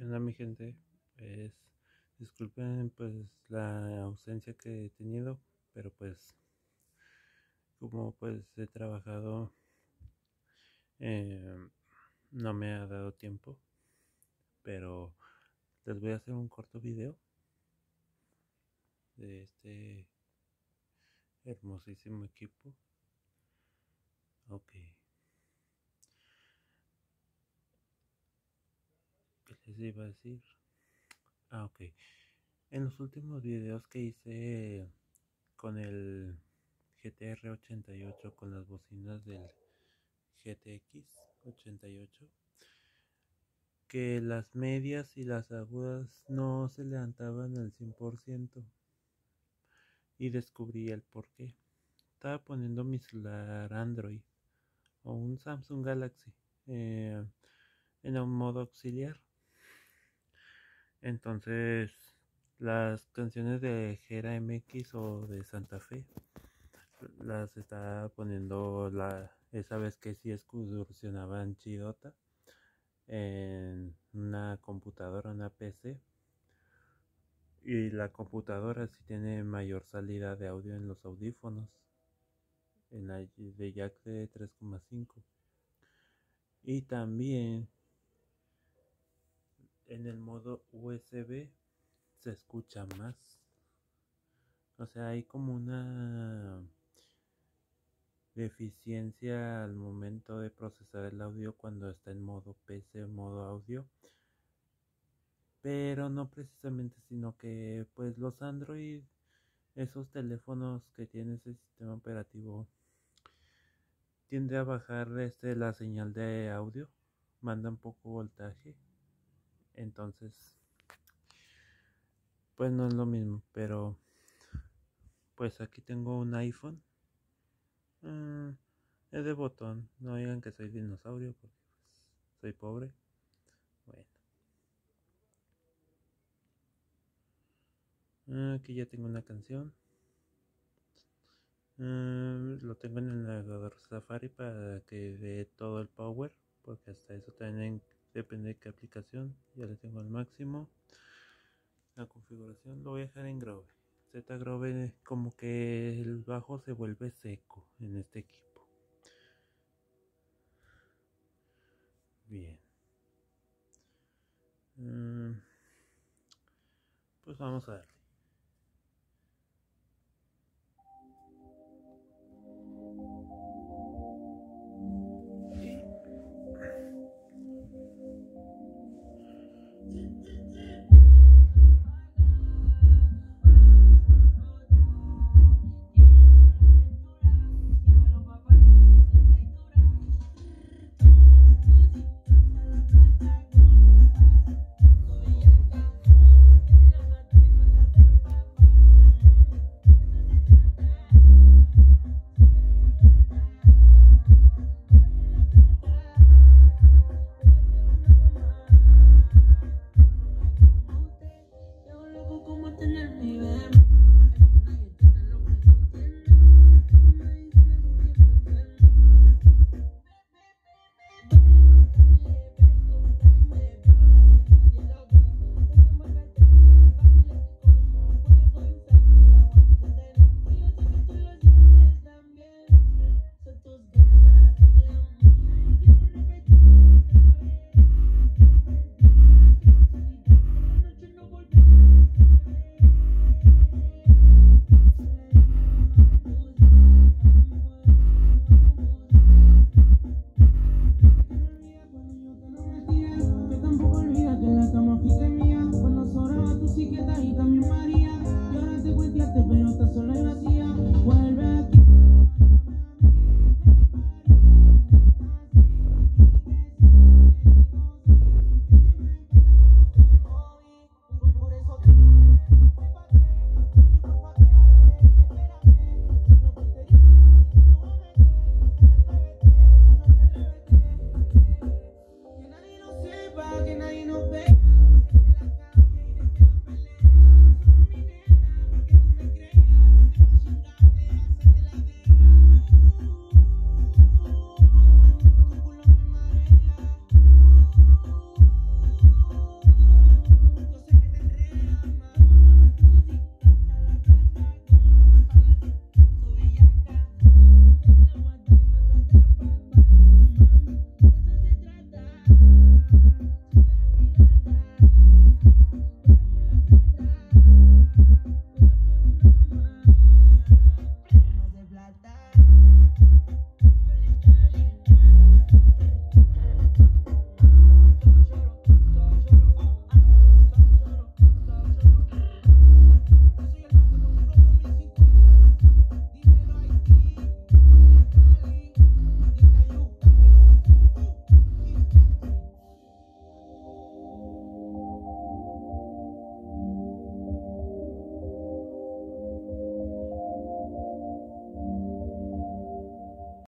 ¿Qué onda mi gente? Pues disculpen pues la ausencia que he tenido, pero pues como pues he trabajado eh, no me ha dado tiempo, pero les voy a hacer un corto video de este hermosísimo equipo. Ok. ¿Qué les iba a decir? Ah, ok. En los últimos videos que hice con el GTR 88 con las bocinas del GTX 88 que las medias y las agudas no se levantaban al 100% y descubrí el por qué. Estaba poniendo mi celular Android o un Samsung Galaxy eh, en un modo auxiliar. Entonces las canciones de Gera MX o de Santa Fe las estaba poniendo la esa vez que sí excursionaban chidota en una computadora, una PC y la computadora sí tiene mayor salida de audio en los audífonos en la de jack de 3,5 y también en el modo USB se escucha más. O sea hay como una deficiencia al momento de procesar el audio cuando está en modo PC modo audio. Pero no precisamente sino que pues los Android esos teléfonos que tienen ese sistema operativo tiende a bajar este la señal de audio. Mandan poco voltaje entonces pues no es lo mismo pero pues aquí tengo un iPhone. Mm, es de botón no digan que soy dinosaurio porque pues, soy pobre. Bueno. Aquí ya tengo una canción. Mm, lo tengo en el navegador Safari para que dé todo el power porque hasta eso también depende de qué aplicación ya le tengo al máximo. La configuración lo voy a dejar en Grove Z Grove como que el bajo se vuelve seco en este equipo. Bien. Mm, pues vamos a darle